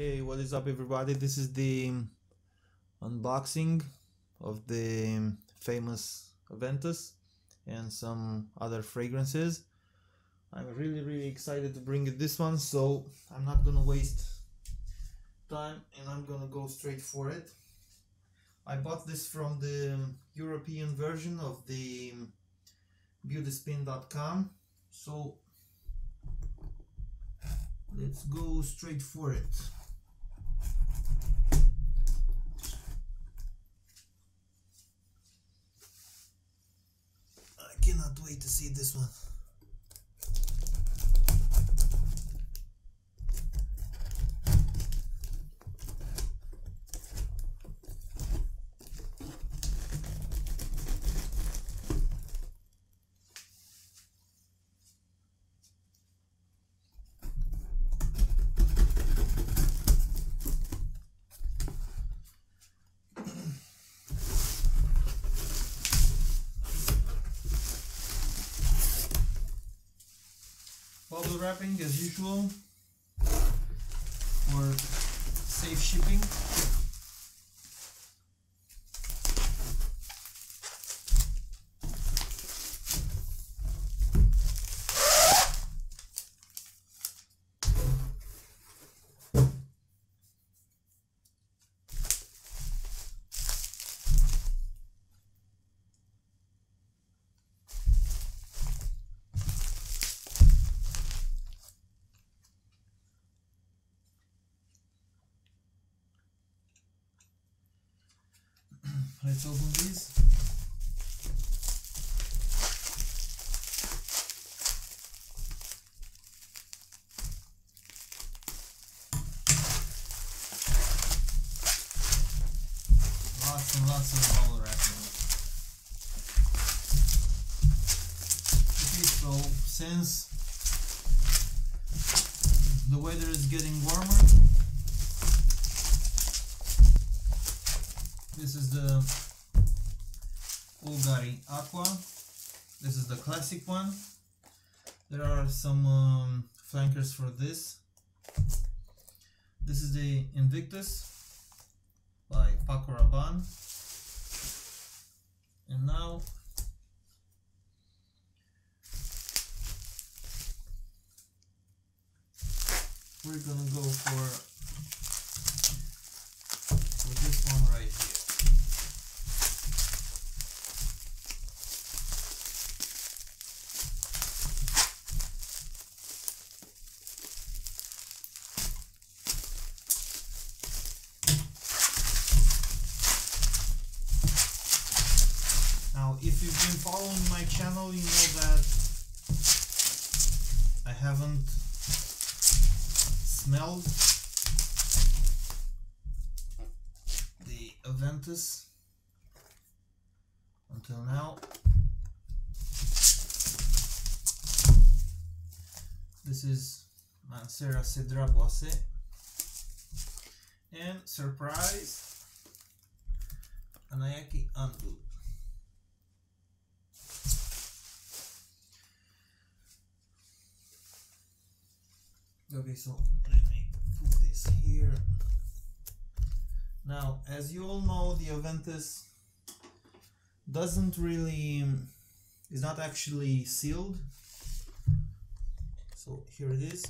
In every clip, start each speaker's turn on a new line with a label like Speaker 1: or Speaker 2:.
Speaker 1: Hey, what is up, everybody? This is the unboxing of the famous Aventus and some other fragrances. I'm really, really excited to bring it this one, so I'm not gonna waste time and I'm gonna go straight for it. I bought this from the European version of the beautyspin.com, so let's go straight for it. I cannot wait to see this one. Bubble wrapping as usual for safe shipping. Let's open these. Lots and lots of bubble wrapping. Okay, so since classic one. There are some um, flankers for this. This is the Invictus by Paco Rabanne. And now we're gonna go for, for this one right here. Now, if you've been following my channel, you know that I haven't smelled the Aventus until now. This is Mancera Cedrat Boise. And surprise, Annayake Undo. Okay, so let me put this here. Now, as you all know, the Aventus doesn't really, is not actually sealed. So here it is.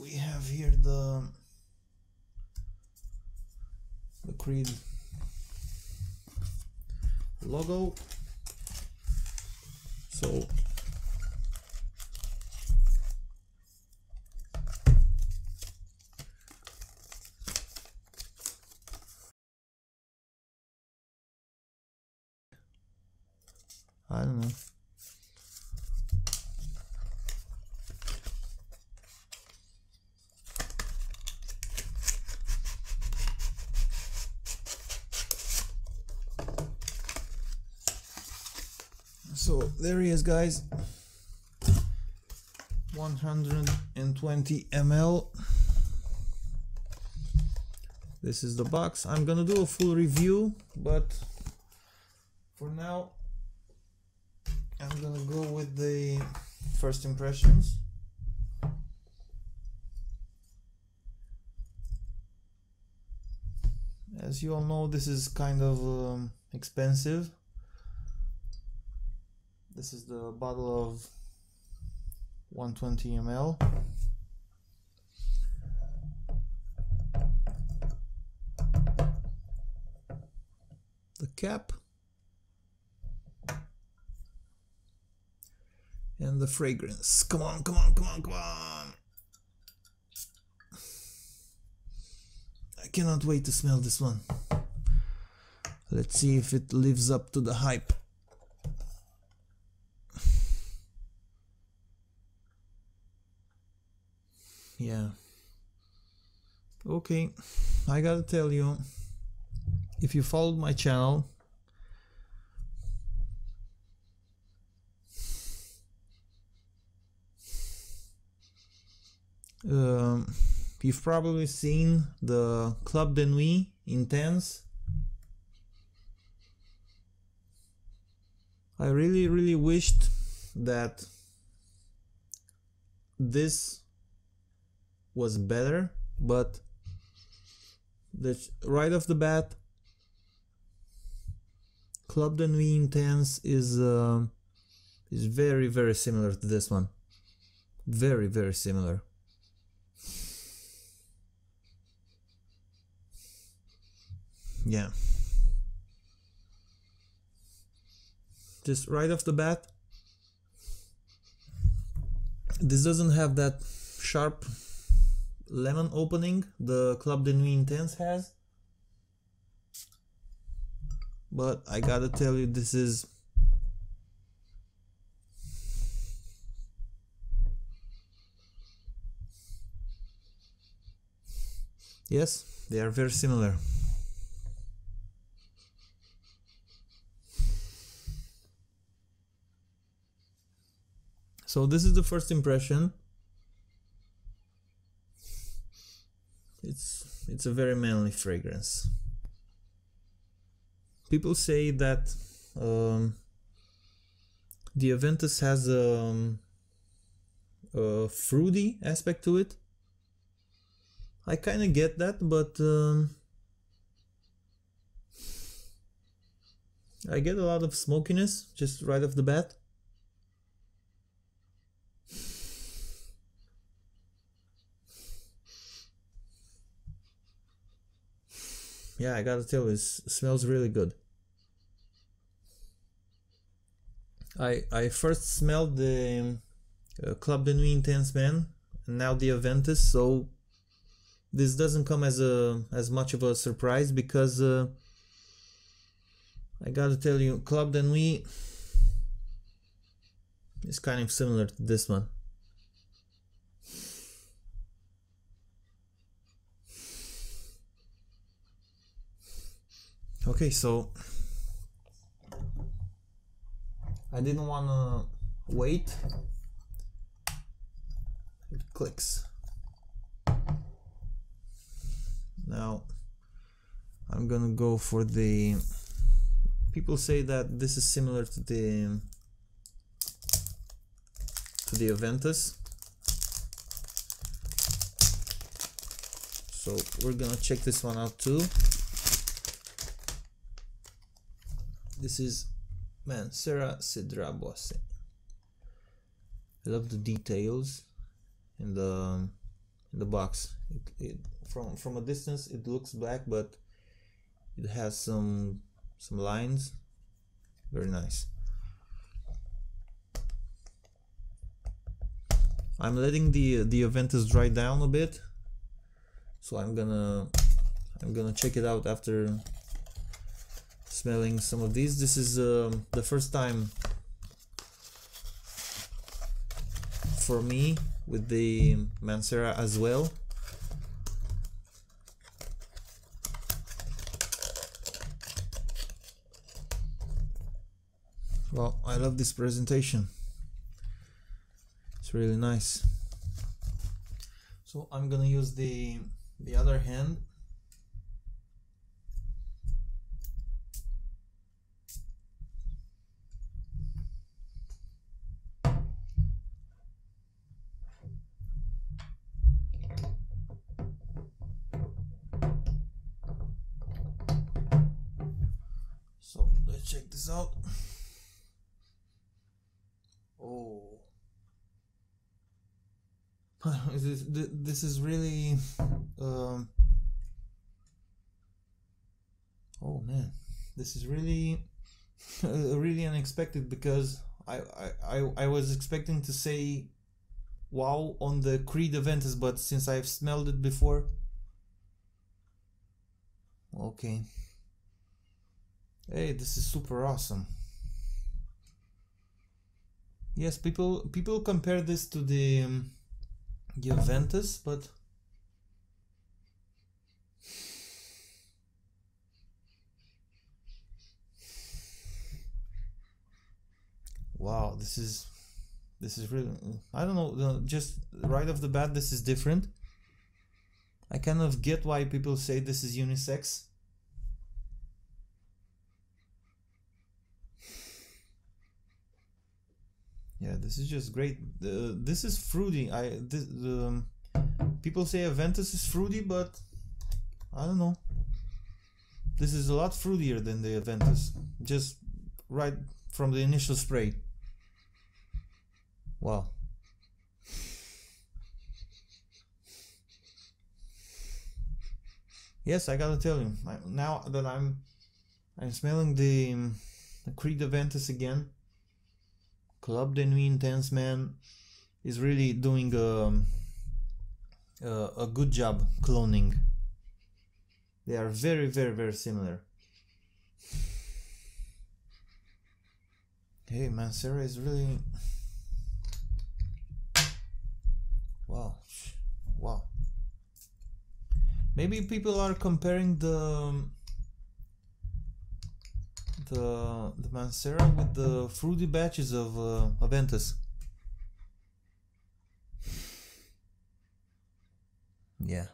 Speaker 1: We have here the the Creed logo so I don't know. So guys. 120 ml. This is the box. I'm gonna do a full review, but for now, I'm gonna go with the first impressions. As you all know, this is kind of um, expensive. This is the bottle of 120 ml. The cap and the fragrance. Come on, come on, come on, come on. I cannot wait to smell this one. Let's see if it lives up to the hype. Yeah. Okay, I gotta tell you, if you followed my channel, um, you've probably seen the Club de Nuit Intense. I really, really wished that this was better, but the right off the bat, Club de Nuit Intense is uh, is very, very similar to this one. Very, very similar. yeah just right off the bat this doesn't have that sharp lemon opening the Club de Nuit Intense has but I gotta tell you this is yes they are very similar So this is the first impression. It's it's a very manly fragrance. People say that um, the Aventus has a, um, a fruity aspect to it. I kind of get that, but um, I get a lot of smokiness just right off the bat. Yeah, I gotta tell you, it smells really good. I I first smelled the uh, Club de Nuit Intense Man, and now the Aventus, so this doesn't come as a as much of a surprise because uh, I gotta tell you, Club de Nuit is kind of similar to this one. Okay, so I didn't want to wait. It clicks. Now I'm gonna go for the. People say that this is similar to the to the Aventus. So we're gonna check this one out too. This is Mancera Cedrat Boise. I love the details in the in the box. It, it, from from a distance it looks black, but it has some some lines. Very nice. I'm letting the the Aventus dry down a bit, so I'm gonna I'm gonna check it out after smelling some of these. This is uh, the first time for me with the Mancera as well. Well, I love this presentation. It's really nice. So I'm gonna use the the other hand So let's check this out. Oh. this, this is really um, oh man this is really really unexpected because I, I i was expecting to say wow on the creed Aventus but since i've smelled it before okay hey this is super awesome yes people people compare this to the um, Aventus, but wow, this is this is really I don't know, just right off the bat this is different. I kind of get why people say this is unisex. Yeah, this is just great. Uh, this is fruity. I this um, people say Aventus is fruity, but I don't know. This is a lot fruitier than the Aventus. Just right from the initial spray. Wow. Yes, I gotta tell you. Now that I'm, I'm smelling the, um, the Creed Aventus again. Club de Nuit Intense Man is really doing a, a, a good job cloning. They are very, very, very similar. Hey, Mancera is really... Wow. Wow. Maybe people are comparing the um, the the Mancera with the fruity batches of uh, Aventus. Yeah.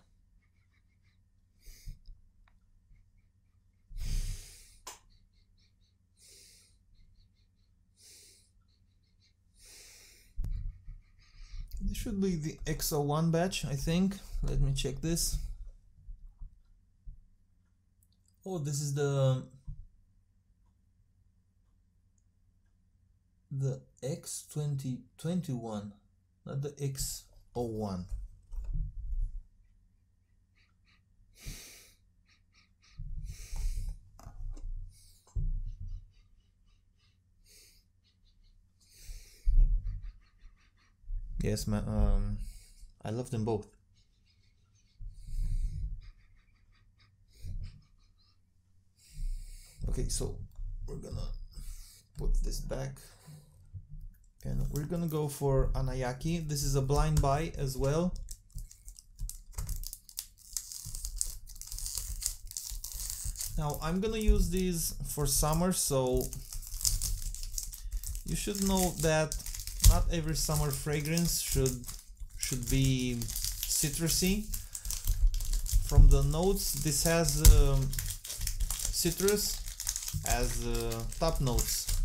Speaker 1: This should be the XO1 batch, I think. Let me check this. Oh, this is the the X2021, not the X01. Yes, ma um, I love them both. Okay, so we're gonna put this back and we're gonna go for Annayake. This is a blind buy as well. Now I'm gonna use these for summer, so you should know that not every summer fragrance should should be citrusy. From the notes, this has um, citrus as uh, top notes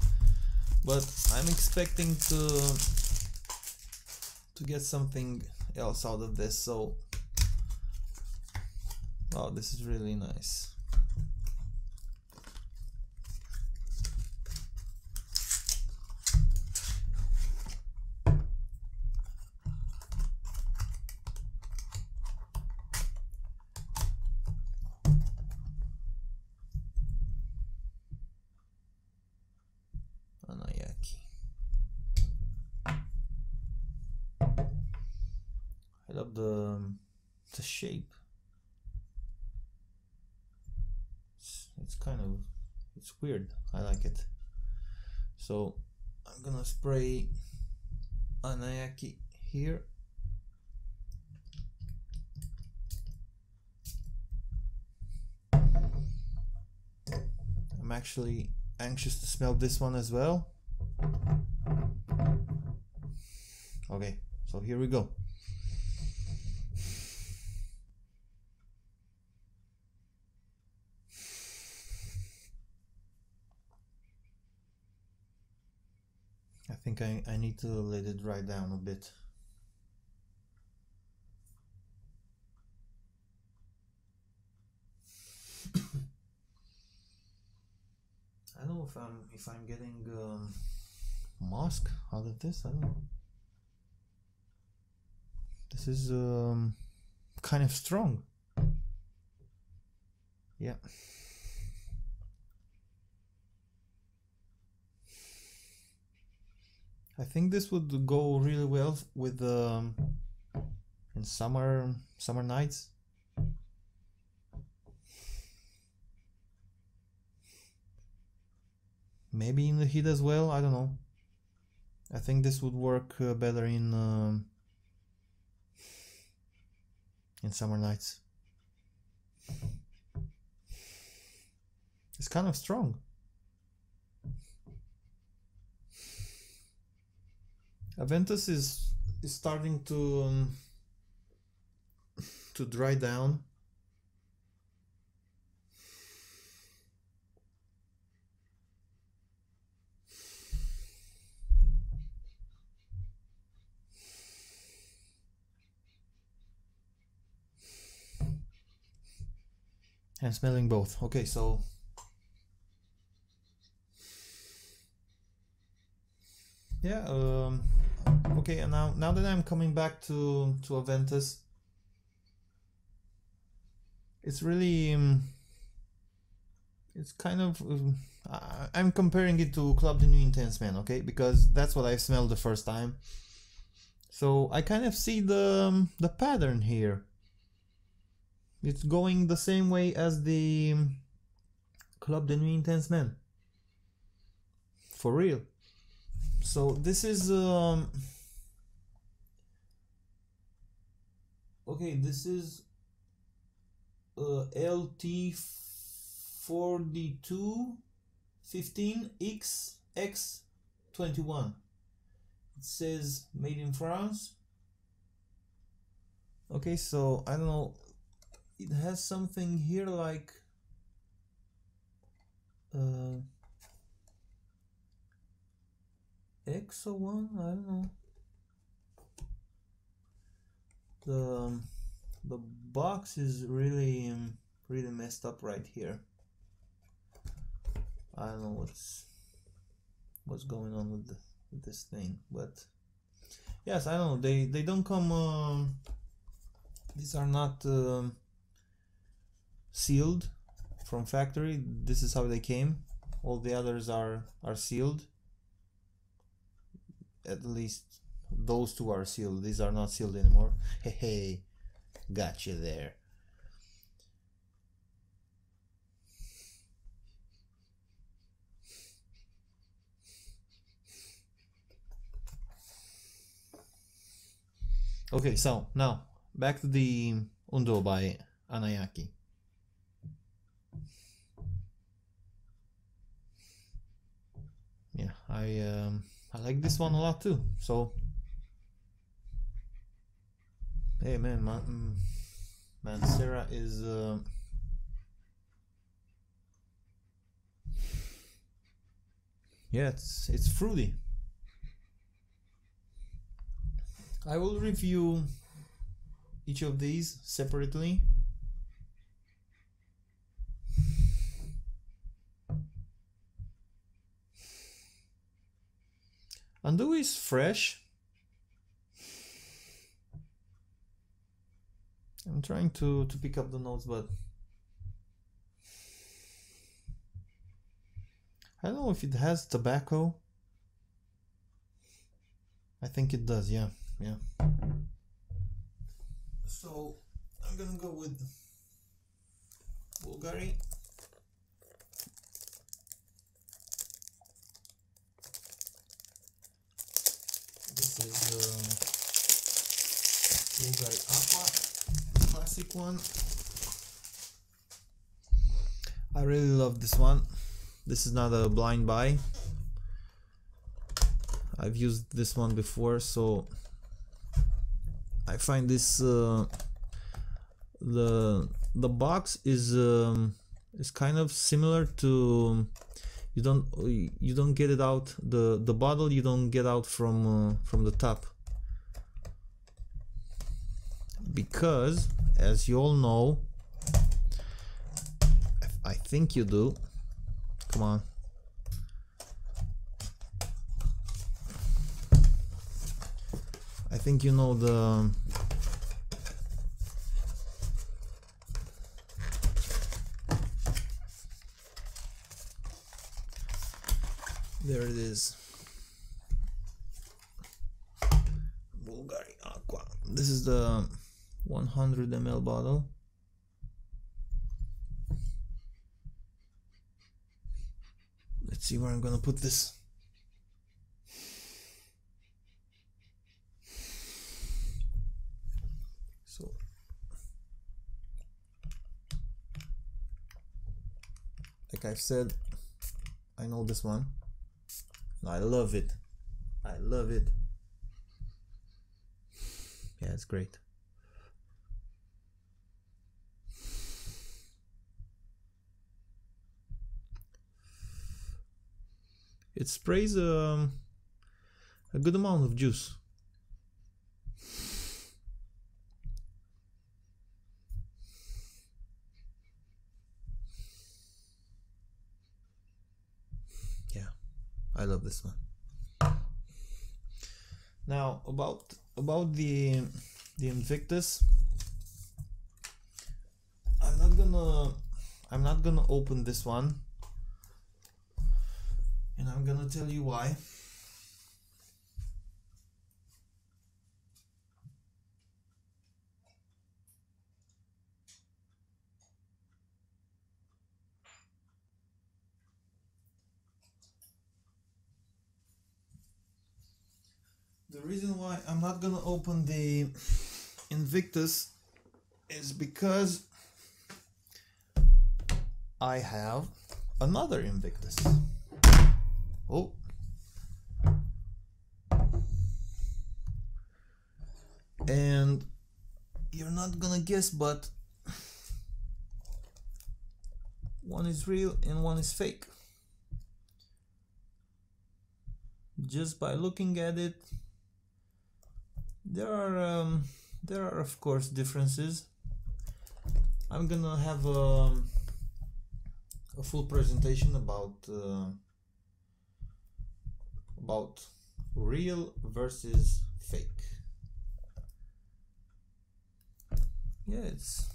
Speaker 1: but I'm expecting to to get something else out of this so oh this is really nice the um, the shape. It's, it's kind of it's weird. I like it. So I'm gonna spray Annayake here. I'm actually anxious to smell this one as well. Okay, so here we go. Think I, I need to let it dry down a bit. I don't know if I'm if I'm getting um, musk out of this. I don't know. This is um, kind of strong. Yeah. I think this would go really well with um, in summer summer nights. Maybe in the heat as well. I don't know. I think this would work uh, better in um, in summer nights. It's kind of strong. Aventus is is starting to um, to dry down. And smelling both. Okay, so yeah, um, okay, and now now that I'm coming back to to Aventus, it's really um, it's kind of um, I'm comparing it to Club de Nuit Intense Man, okay, because that's what I smelled the first time. So I kind of see the um, the pattern here. It's going the same way as the um, Club de Nuit Intense Man. For real. So this is um okay, this is uh, LT 42 15X X21. It says made in France. Okay, so I don't know. It has something here like uh, EXO one. I don't know. The the box is really um, really messed up right here. I don't know what's what's going on with, the, with this thing, but yes, I don't know. They they don't come. Um, these are not um, sealed from factory. This is how they came. All the others are are sealed. At least those two are sealed. These are not sealed anymore. Hey hey. Got you there. Okay, so now back to the Undo by Annayake. Yeah, I um, I like this one a lot too. So Hey man, man, mm, Mancera is uh, yeah, it's it's fruity. I will review each of these separately. Undo is fresh I'm trying to, to pick up the notes, but I don't know if it has tobacco. I think it does, yeah, yeah. So I'm gonna go with Bulgari. This is uh, Bulgari Aqua classic one. I really love this one. This is not a blind buy. I've used this one before, so I find this uh, the the box is um, is kind of similar to you don't you don't get it out the the bottle you don't get out from uh, from the top because as you all know I think you do come on. I think you know the there it is. Bulgari Aqua. This is the 100 ml bottle. Let's see where I'm gonna put this. So like I've said I know this one I love it. I love it. Yeah it's great it sprays um, a good amount of juice. Yeah, I love this one. Now about about the the Invictus, I'm not gonna I'm not gonna open this one and I'm gonna tell you why. The reason why I'm not gonna open the Invictus is because I have another Invictus. Oh. And you're not gonna guess, but one is real and one is fake. Just by looking at it, there are um, there are of course differences. I'm gonna have a, um, a full presentation about. Uh, about real versus fake. It's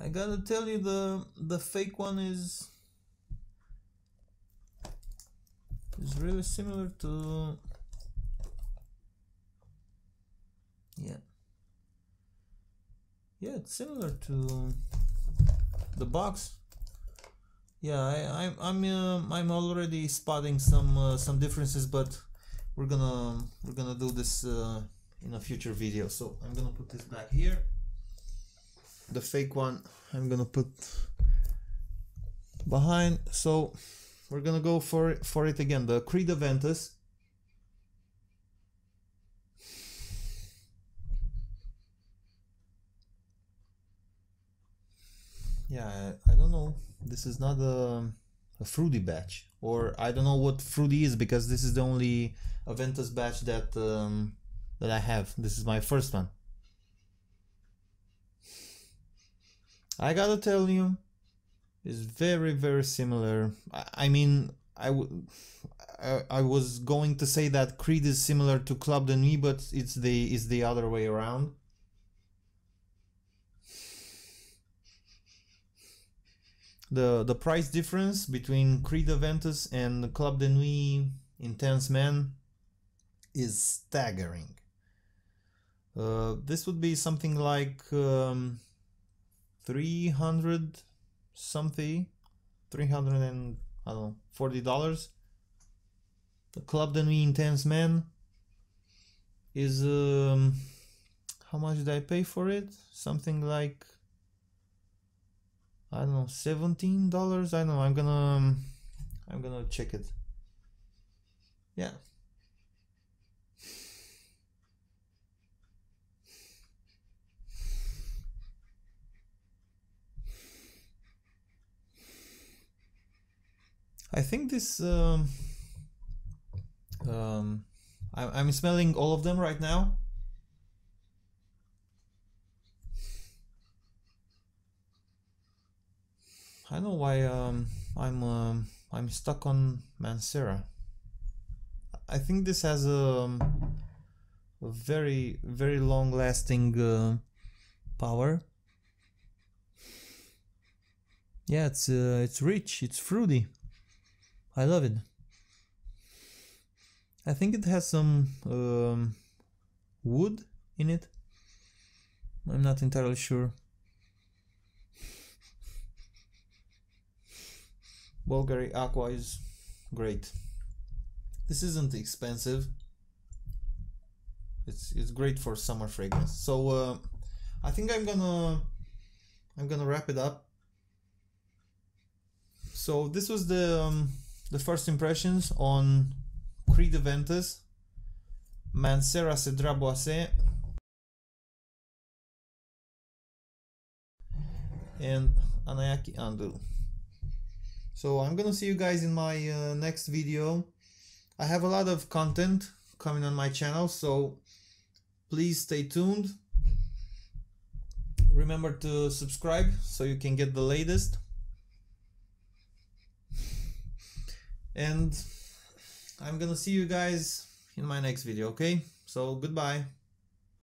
Speaker 1: I gotta tell you the the fake one is is really similar to yeah. Yeah it's similar to the box yeah I, I'm I'm uh, I'm already spotting some uh, some differences but we're gonna we're gonna do this uh, in a future video. So I'm gonna put this back here. The fake one I'm gonna put behind. So we're gonna go for it, for it again. The Creed Aventus. Yeah I, I don't know this is not a, a fruity batch or I don't know what fruity is because this is the only Aventus batch that um, that I have. This is my first one. I gotta tell you it's very very similar. I, I mean I would I, I was going to say that Creed is similar to Club de Nuit but it's the it's the other way around the the price difference between Creed Aventus and Club de Nuit Intense Man is staggering. Uh, this would be something like um, 300 something 300 and I don't know 40 dollars the Club de Nuit Intense Man is um, how much did I pay for it something like I don't know, seventeen dollars. I don't know. I'm gonna, um, I'm gonna check it. Yeah. I think this. Um, um, I, I'm smelling all of them right now. I know why um, I'm um, I'm stuck on Mancera. I think this has a um, a very very long lasting uh, power. Yeah it's uh, it's rich it's fruity. I love it. I think it has some um, wood in it. I'm not entirely sure Bulgari Aqua is great. This isn't expensive. It's it's great for summer fragrance. So uh, I think I'm gonna I'm gonna wrap it up. So this was the um, the first impressions on Creed Aventus Mancera Cedrat Boise and Annayake Undo so I'm gonna see you guys in my uh, next video. I have a lot of content coming on my channel so please stay tuned. Remember to subscribe so you can get the latest. And I'm gonna see you guys in my next video okay? So goodbye